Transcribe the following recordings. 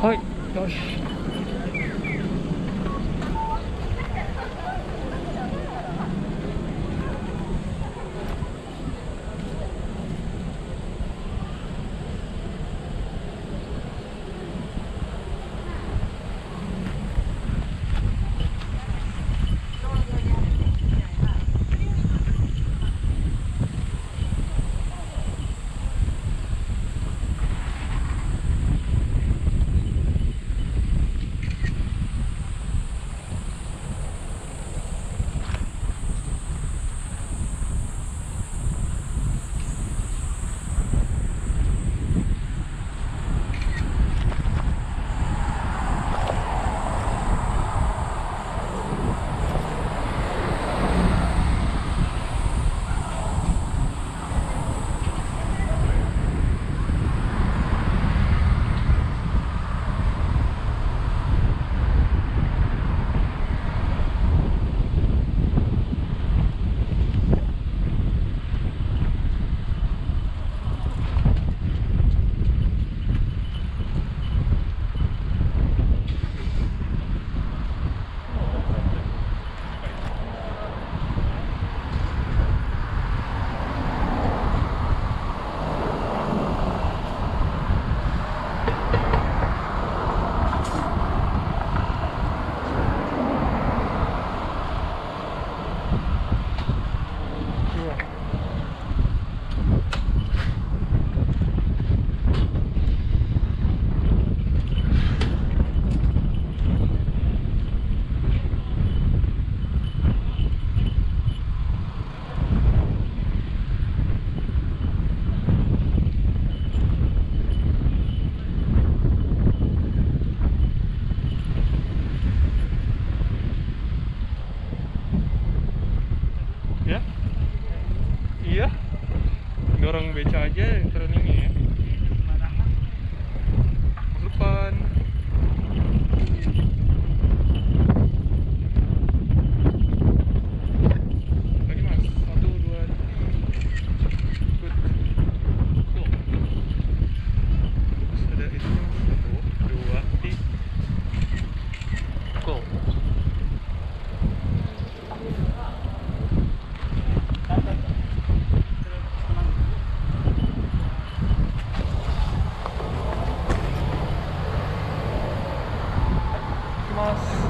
はい。よし。vamos.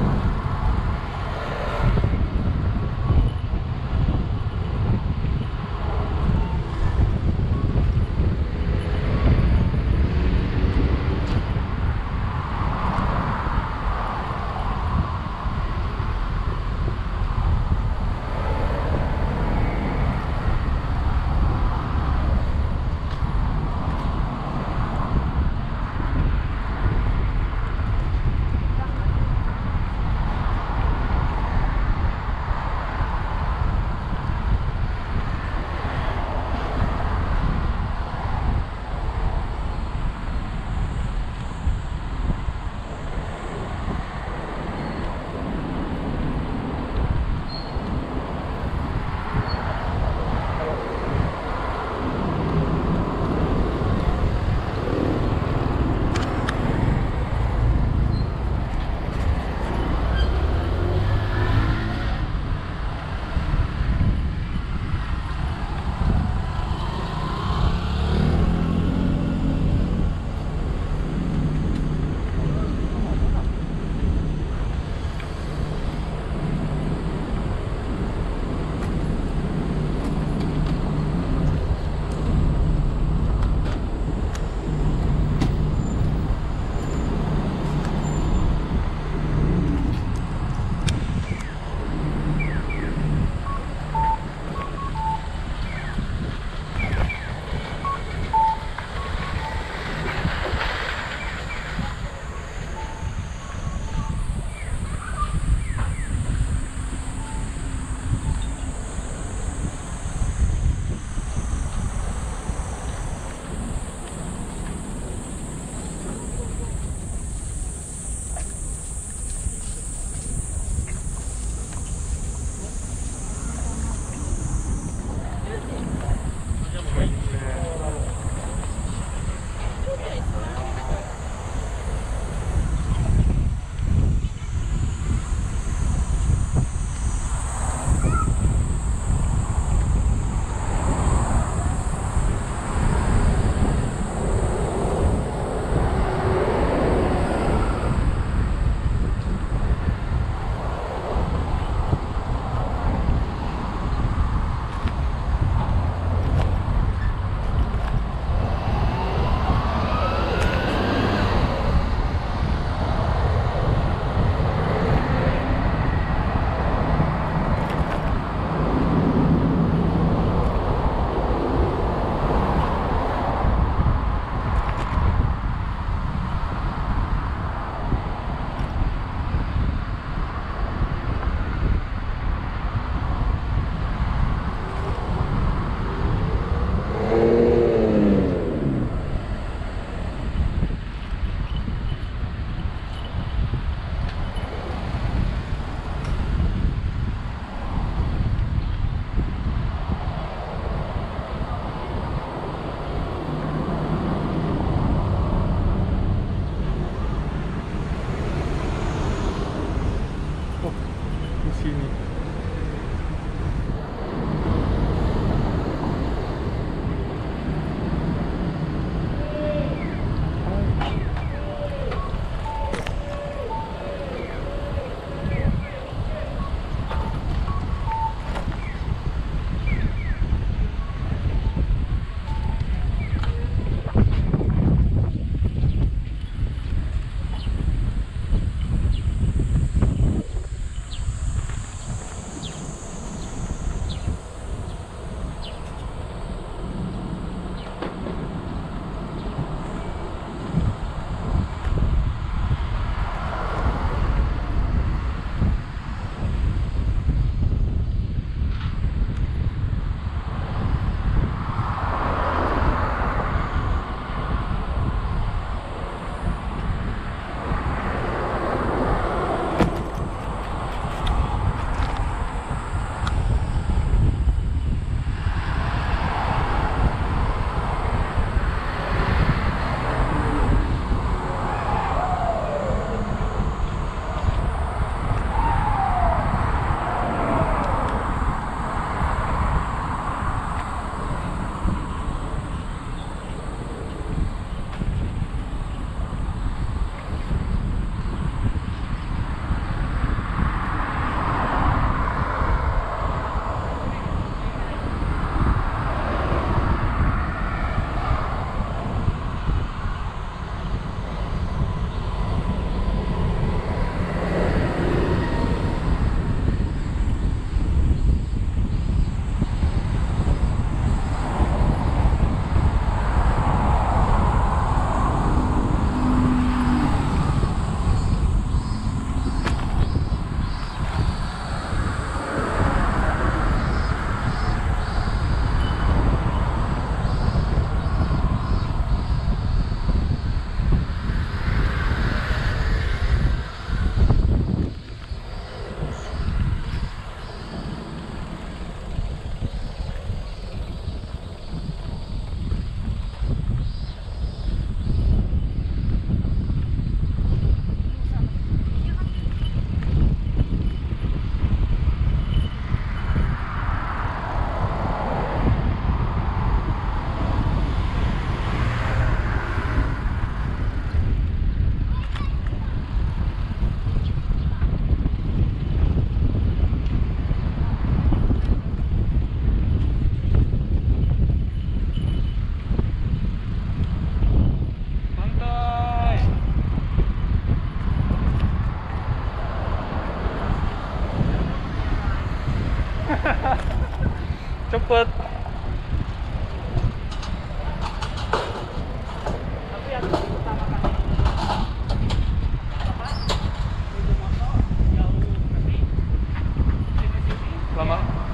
dapat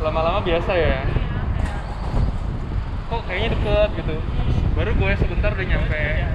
lama-lama biasa ya. Kok kayaknya deket gitu. Baru gue sebentar udah nyampe.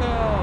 uh,